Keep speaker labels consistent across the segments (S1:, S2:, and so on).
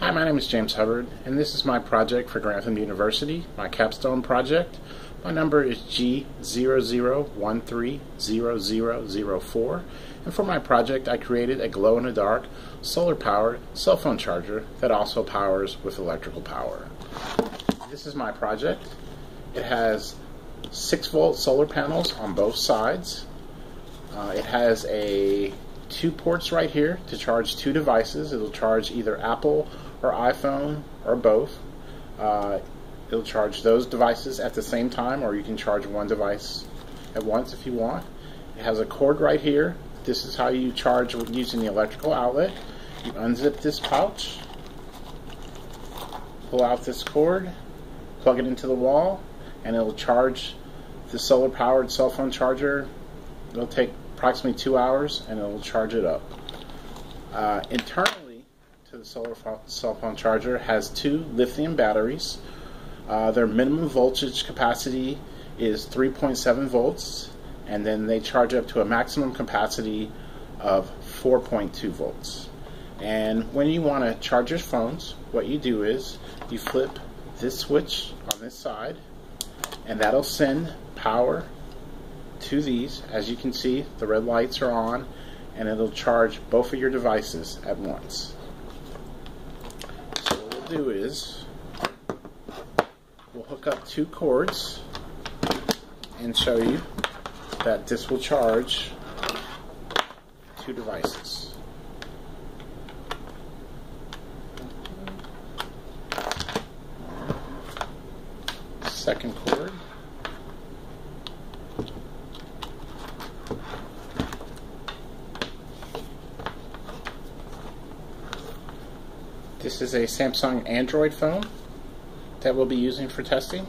S1: Hi, my name is James Hubbard, and this is my project for Grantham University, my capstone project. My number is G00130004, and for my project I created a glow-in-the-dark, solar-powered cell phone charger that also powers with electrical power. This is my project. It has 6-volt solar panels on both sides. Uh, it has a two ports right here to charge two devices. It'll charge either Apple or iPhone or both. Uh, it'll charge those devices at the same time, or you can charge one device at once if you want. It has a cord right here. This is how you charge using the electrical outlet. You unzip this pouch, pull out this cord, plug it into the wall, and it'll charge the solar powered cell phone charger. It'll take approximately two hours and it'll charge it up. Uh, internally to the solar cell phone charger has two lithium batteries. Uh, their minimum voltage capacity is 3.7 volts and then they charge up to a maximum capacity of 4.2 volts. And when you want to charge your phones, what you do is you flip this switch on this side and that'll send power to these. As you can see, the red lights are on and it'll charge both of your devices at once. Do is we'll hook up two cords and show you that this will charge two devices. Second cord. This is a Samsung Android phone that we'll be using for testing.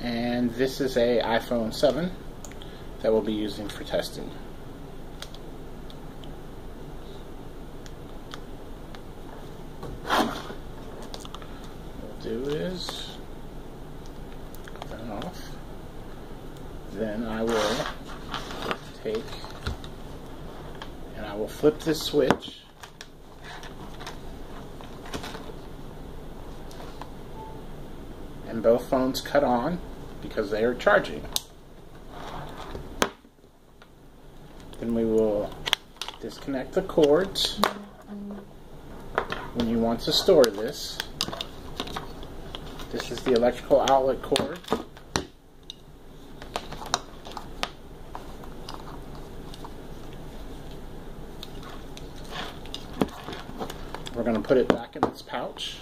S1: And this is a iPhone 7 that we'll be using for testing. What we'll do is turn off. Then I will take I will flip this switch. And both phones cut on because they are charging. Then we will disconnect the cords when you want to store this. This is the electrical outlet cord. Going to put it back in its pouch.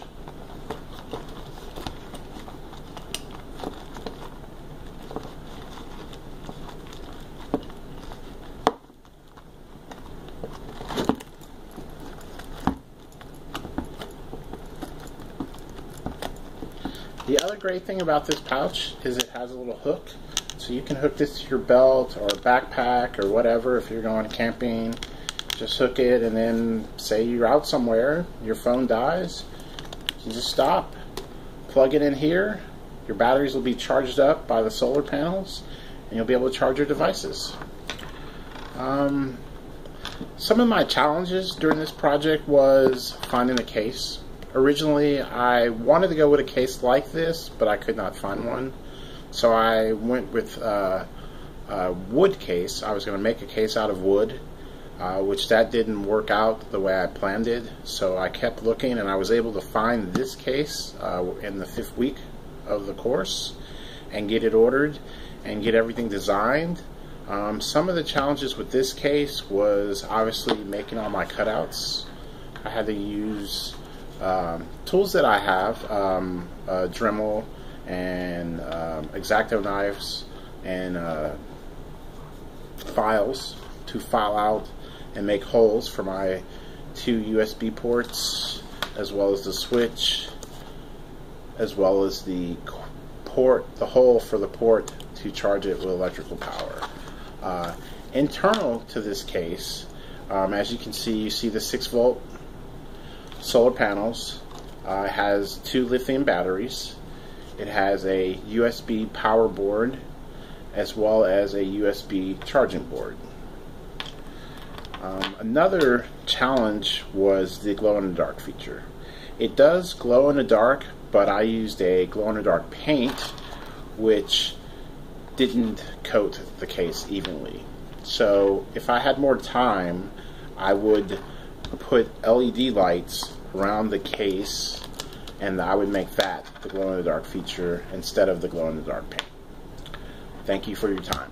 S1: The other great thing about this pouch is it has a little hook so you can hook this to your belt or backpack or whatever if you're going camping just hook it and then say you're out somewhere, your phone dies, you just stop, plug it in here, your batteries will be charged up by the solar panels, and you'll be able to charge your devices. Um, some of my challenges during this project was finding a case. Originally, I wanted to go with a case like this, but I could not find one. So I went with uh, a wood case. I was going to make a case out of wood uh, which that didn't work out the way I planned it. So I kept looking and I was able to find this case uh, in the fifth week of the course and get it ordered and get everything designed. Um, some of the challenges with this case was obviously making all my cutouts. I had to use um, tools that I have, um, uh, Dremel and um, X-Acto knives and uh, files to file out and make holes for my two USB ports as well as the switch as well as the port, the hole for the port to charge it with electrical power. Uh, internal to this case, um, as you can see, you see the 6 volt solar panels. Uh, it has two lithium batteries. It has a USB power board as well as a USB charging board. Um, another challenge was the glow in the dark feature. It does glow in the dark, but I used a glow in the dark paint which didn't coat the case evenly. So if I had more time, I would put LED lights around the case and I would make that the glow in the dark feature instead of the glow in the dark paint. Thank you for your time.